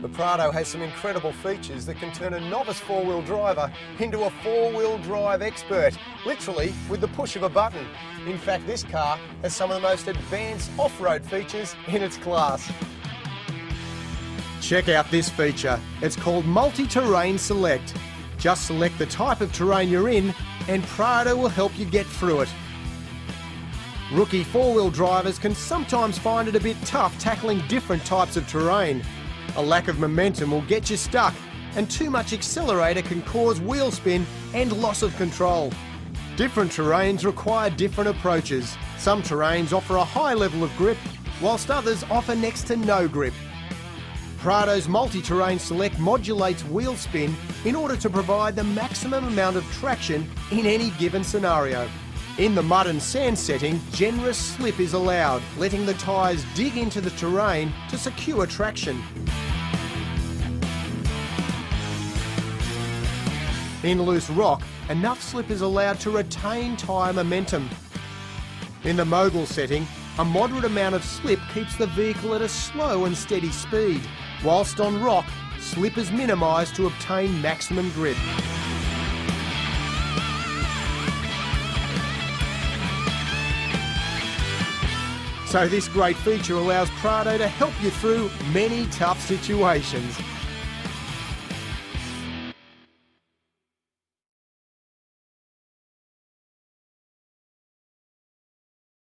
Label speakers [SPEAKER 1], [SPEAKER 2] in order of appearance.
[SPEAKER 1] The Prado has some incredible features that can turn a novice four-wheel driver into a four-wheel drive expert, literally with the push of a button. In fact, this car has some of the most advanced off-road features in its class. Check out this feature. It's called Multi-Terrain Select. Just select the type of terrain you're in and Prado will help you get through it. Rookie four-wheel drivers can sometimes find it a bit tough tackling different types of terrain. A lack of momentum will get you stuck and too much accelerator can cause wheel spin and loss of control. Different terrains require different approaches. Some terrains offer a high level of grip, whilst others offer next to no grip. Prado's multi-terrain select modulates wheel spin in order to provide the maximum amount of traction in any given scenario. In the mud and sand setting, generous slip is allowed, letting the tyres dig into the terrain to secure traction. In loose rock, enough slip is allowed to retain tyre momentum. In the mogul setting, a moderate amount of slip keeps the vehicle at a slow and steady speed, whilst on rock, slip is minimised to obtain maximum grip. So this great feature allows Prado to help you through many tough situations.